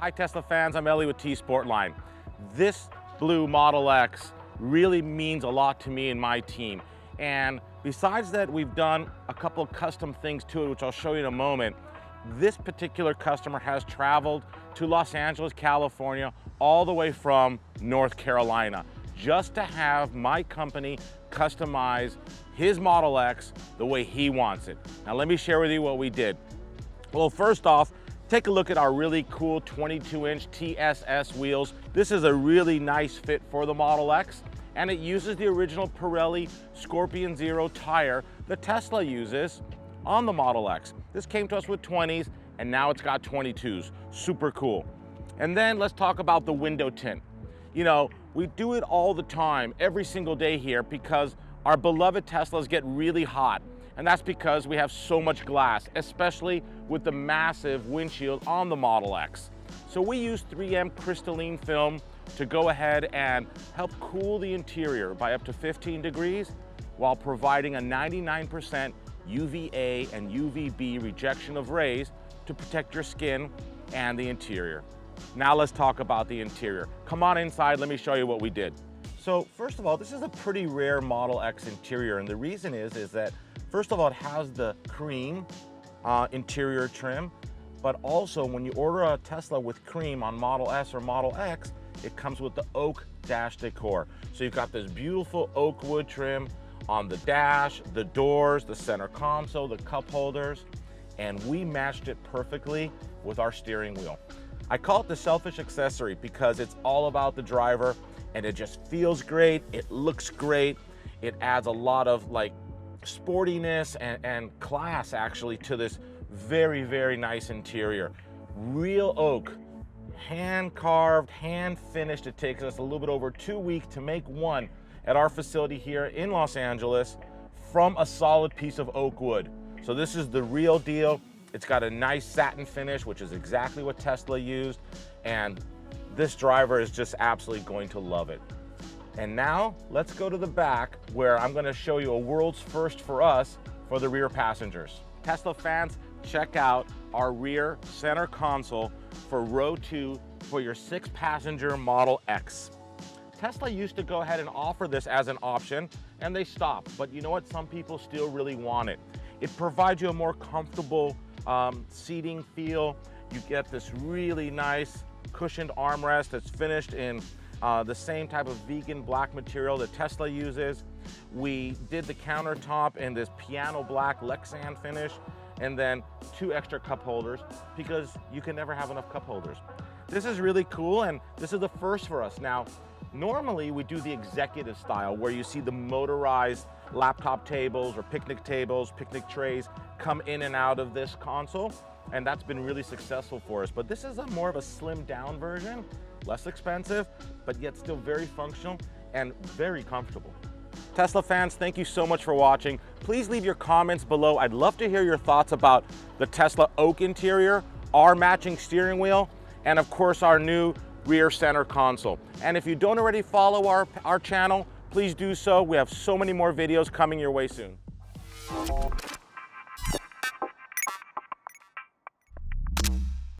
Hi Tesla fans, I'm Ellie with T-Sportline. This blue Model X really means a lot to me and my team. And besides that, we've done a couple custom things to it, which I'll show you in a moment. This particular customer has traveled to Los Angeles, California, all the way from North Carolina, just to have my company customize his Model X the way he wants it. Now let me share with you what we did. Well, first off, Take a look at our really cool 22 inch TSS wheels. This is a really nice fit for the Model X and it uses the original Pirelli Scorpion Zero tire that Tesla uses on the Model X. This came to us with 20s and now it's got 22s. Super cool. And then let's talk about the window tint. You know, we do it all the time, every single day here because our beloved Teslas get really hot and that's because we have so much glass, especially with the massive windshield on the Model X. So we use 3M crystalline film to go ahead and help cool the interior by up to 15 degrees while providing a 99% UVA and UVB rejection of rays to protect your skin and the interior. Now let's talk about the interior. Come on inside, let me show you what we did. So first of all, this is a pretty rare Model X interior and the reason is, is that First of all, it has the cream uh, interior trim, but also when you order a Tesla with cream on Model S or Model X, it comes with the oak dash decor. So you've got this beautiful oak wood trim on the dash, the doors, the center console, the cup holders, and we matched it perfectly with our steering wheel. I call it the selfish accessory because it's all about the driver and it just feels great, it looks great, it adds a lot of like sportiness and, and class actually to this very, very nice interior. Real oak, hand carved, hand finished. It takes us a little bit over two weeks to make one at our facility here in Los Angeles from a solid piece of oak wood. So this is the real deal. It's got a nice satin finish, which is exactly what Tesla used. And this driver is just absolutely going to love it. And now let's go to the back where I'm gonna show you a world's first for us for the rear passengers. Tesla fans, check out our rear center console for row two for your six passenger Model X. Tesla used to go ahead and offer this as an option and they stopped, but you know what? Some people still really want it. It provides you a more comfortable um, seating feel. You get this really nice cushioned armrest that's finished in uh, the same type of vegan black material that Tesla uses. We did the countertop in this piano black Lexan finish and then two extra cup holders because you can never have enough cup holders. This is really cool and this is the first for us. Now, normally we do the executive style where you see the motorized laptop tables or picnic tables, picnic trays come in and out of this console and that's been really successful for us. But this is a more of a slimmed down version, less expensive, but yet still very functional and very comfortable. Tesla fans, thank you so much for watching. Please leave your comments below. I'd love to hear your thoughts about the Tesla Oak interior, our matching steering wheel, and of course our new rear center console. And if you don't already follow our, our channel, please do so. We have so many more videos coming your way soon.